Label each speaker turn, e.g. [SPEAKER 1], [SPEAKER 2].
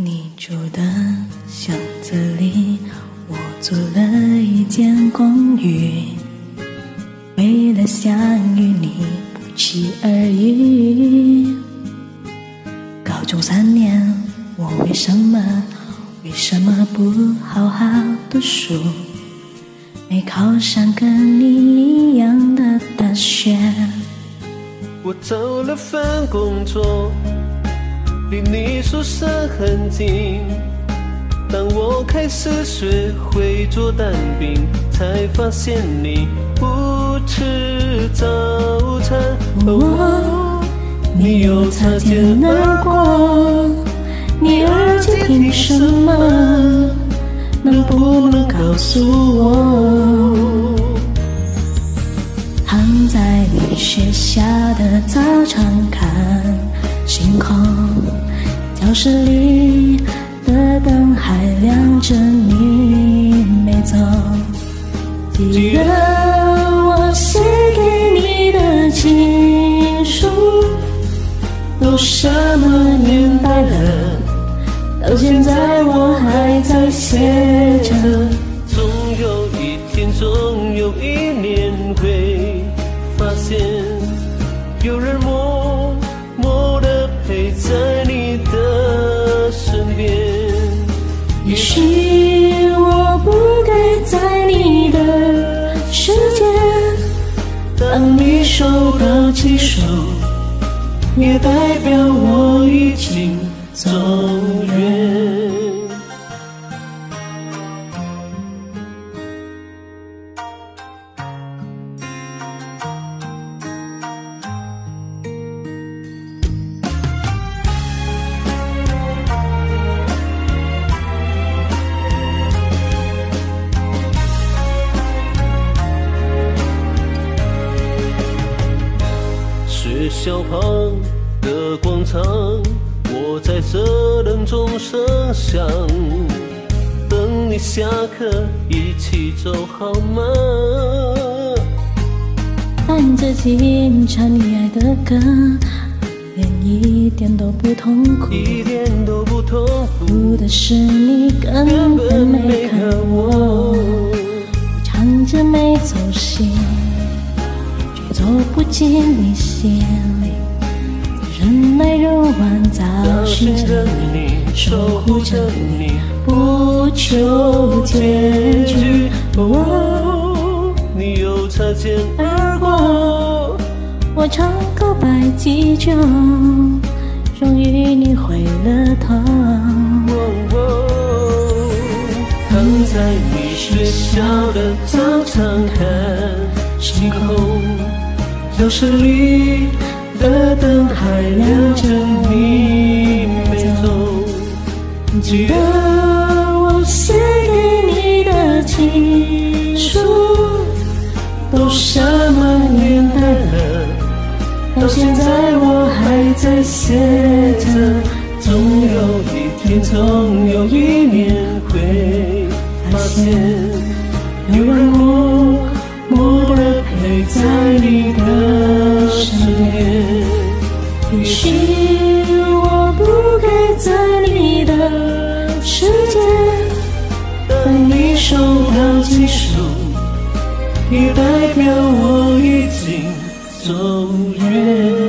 [SPEAKER 1] 你住的巷子里，我租了一间公寓，为了想与你不期而遇。高中三年，我为什么为什么不好好读书，没考上跟你一样的大学？
[SPEAKER 2] 我找了份工作。离你宿舍很近，当我开始学会做蛋饼，才发现你不吃早餐。
[SPEAKER 1] 哦，你又擦肩而过，你耳机听什么？能不能告诉我？躺在你学校的操场看星空。教室里的灯还亮着，你没走。记得我写给你的情书，都什么年代了？到现在我还在写着。时间，当你手到起手，也代表我已经走。
[SPEAKER 2] 学校旁的广场，我在这等钟声响，等你下课一起走好吗？
[SPEAKER 1] 弹着琴唱你爱的歌，连一点都不痛苦，
[SPEAKER 2] 一点都不痛苦。
[SPEAKER 1] 苦的是你根本没看我，唱着没走心。走不进你心里，人来人往，找寻着你，守护着你，不求结局。
[SPEAKER 2] 哦，你又擦肩而过，
[SPEAKER 1] 我唱告白急救，终于你回了头。
[SPEAKER 2] 躺在你学校的操场看星空。教室里的灯还亮着，你没走。
[SPEAKER 1] 记得我写给你的情书，都什么年代了？到现在我还在写着。
[SPEAKER 2] 总有一天，总有一年会发现，时间等你收到情书也代表我已经走远。